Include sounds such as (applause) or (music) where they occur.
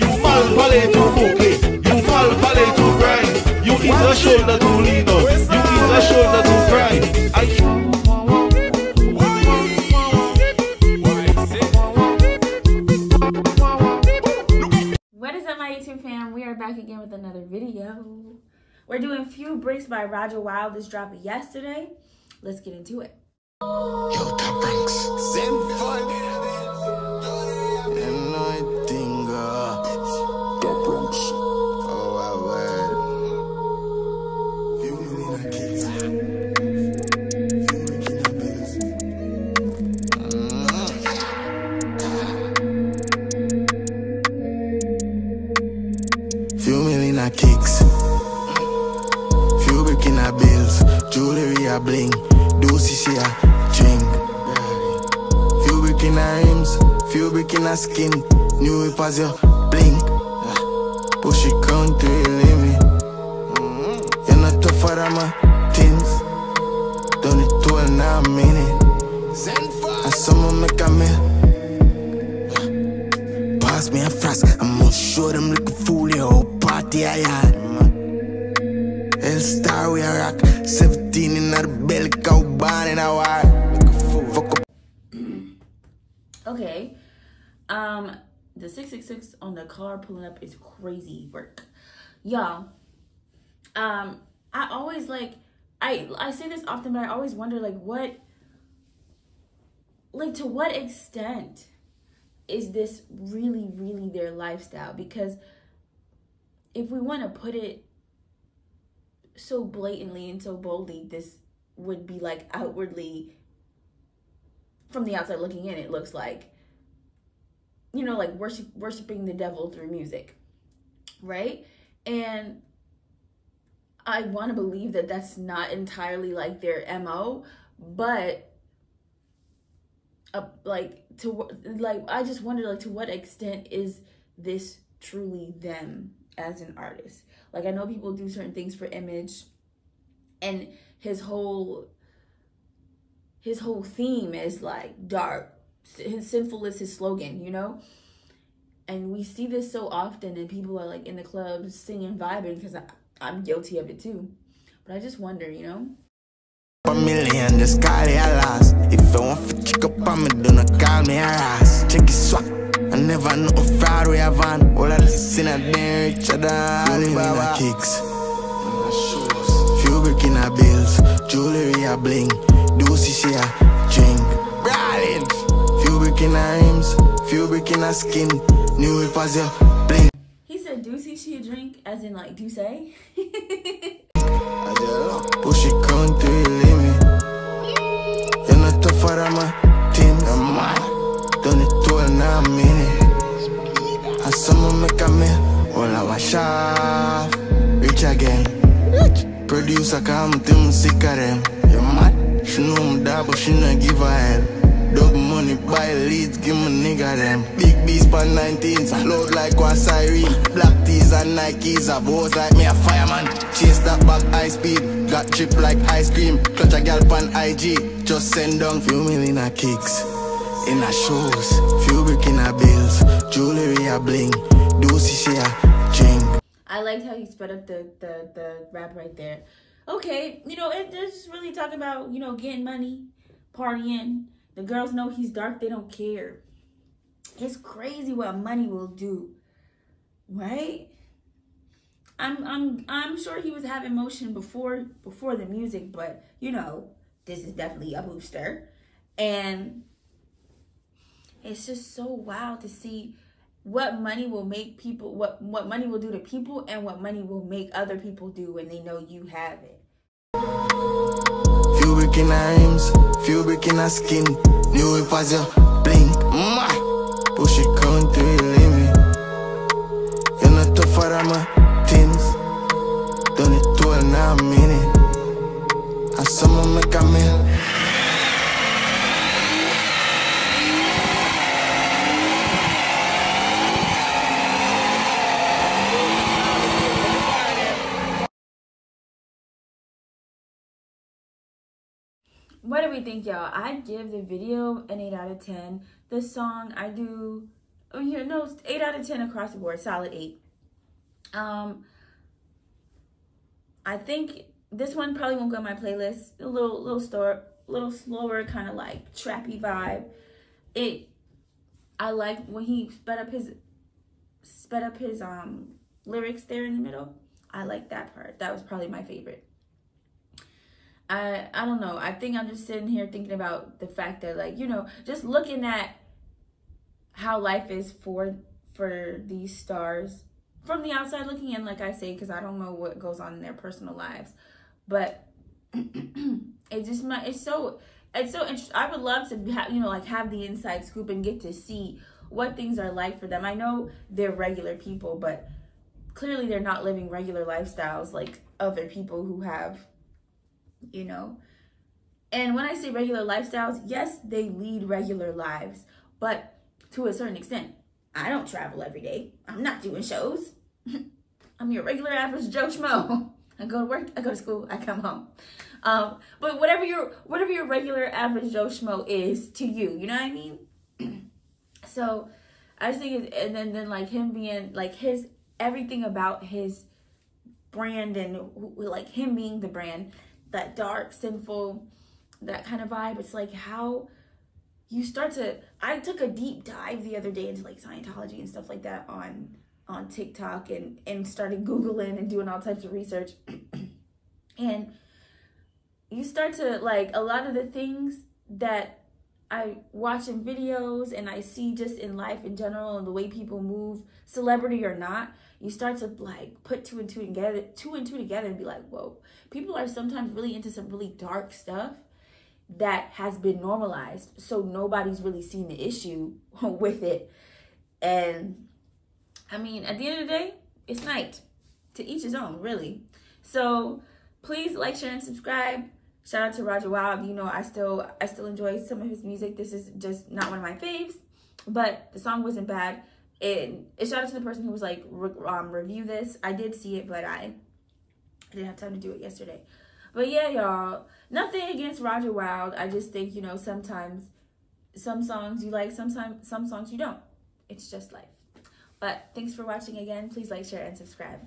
You mal palais to bouquet, you mal palais to grind. You eat a shoulder to lean on, you eat a shoulder to cry. I What is up, my YouTube fam? We are back again with another video. We're doing Few Bricks by Rajahwild. This dropped yesterday. Let's get into it. Yo, Million kicks. Few our bills, jewelry a bling, Doocy see a drink. Few our rims, few our skin, new whip as your blink. Push it country limit. You're not tougher than my tins. Done it two and a minute. And someone make a meal. Pass me a flask, I'm gonna show them like a fool, yo. Party I had. El star we rock 17 in belly, cow in Okay. Um, the 666 on the car pulling up is crazy work. Y'all, um, I always like I I say this often, but I always wonder like what like to what extent is this really, really their lifestyle? Because if we want to put it so blatantly and so boldly, this would be like outwardly from the outside looking in, it looks like, you know, like worship, worshiping the devil through music, right? And I want to believe that that's not entirely like their MO, but uh, like to like I just wonder like to what extent is this truly them as an artist? Like I know people do certain things for image and his whole his whole theme is like dark. His sinful is his slogan you know? And we see this so often and people are like in the clubs singing vibing because i'm guilty of it too. But i just wonder you know? Million, call it a loss If you want to check up not call me a ass Check it swag I never know a fraud we have on All of this in a damn rich other Few million kicks. Few breaking our bills Jewelry a bling. Doocy see a drink. Brawling Few breaking our rims Few breaking our skin. New whip as your bling. He said do see she a drink as in like do say (laughs) Push it Producer to me sick of them. You mad? She know I'm that, but she not give a hell. Double money, buy leads, give me nigga them. Big beast pan 19s, load like one siren. Black tees and Nikes, a boss like me a fireman. Chase that back high speed, got chip like ice cream. Clutch a gal pan IG, just send down few million a kicks. In a shoes, few brick in a bills, jewelry a bling, do see a. i liked how he sped up the the the rap right there. Okay you know it, it's really talking about you know getting money partying. The girls know he's dark they don't care. It's crazy what money will do right? I'm i'm i'm sure he was having motion before before the music but you know this is definitely a booster. And it's just so wild to see what money will make people what what money will do to people and what money will make other people do when they know you have it Few few skin. New whip as your blink. Push it what do we think y'all i give the video an 8 out of 10 the song i do oh you know, eight out of ten across the board, solid eight. Um, I think this one probably won't go on my playlist. A little, little store, little slower, kind of like trappy vibe. It, I like when he sped up his, sped up his um lyrics there in the middle. I like that part. That was probably my favorite. I I don't know. I think I'm just sitting here thinking about the fact that like, you know, just looking at how life is for for these stars from the outside looking in like I say cuz I don't know what goes on in their personal lives. But (clears throat) it just my it's so it's so interesting. I would love to have, you know, like have the inside scoop and get to see what things are like for them. I know they're regular people, but clearly they're not living regular lifestyles like other people who have you know. And when I say regular lifestyles, yes, they lead regular lives, but to a certain extent. I don't travel every day. I'm not doing shows. (laughs) I'm your regular average Joe Schmo. (laughs) I go to work, I go to school, I come home. Um, but whatever your whatever your regular average Joe Schmo is to you, you know what I mean? (clears throat) so I just think, and then then like him being like his everything about his brand and like him being the brand that dark, sinful, that kind of vibe. It's like how you start to I took a deep dive the other day into like Scientology and stuff like that on on TikTok and and started googling and doing all types of research. (clears throat) and you start to like a lot of the things that I watch in videos and I see just in life in general and the way people move, celebrity or not, you start to like put two and two together, two and two together and be like, whoa, people are sometimes really into some really dark stuff that has been normalized. So nobody's really seen the issue (laughs) with it. And I mean, at the end of the day, it's night. To each his own, really. So please like, share, and subscribe. Shout out to Rajahwild. You know, I still I still enjoy some of his music. This is just not one of my faves, but the song wasn't bad. It, it shout out to the person who was like re um, review this. I did see it, but I, didn't have time to do it yesterday. But yeah, y'all, nothing against Rajahwild. I just think you know sometimes some songs you like, sometimes some songs you don't. It's just life. But thanks for watching again. Please like, share, and subscribe.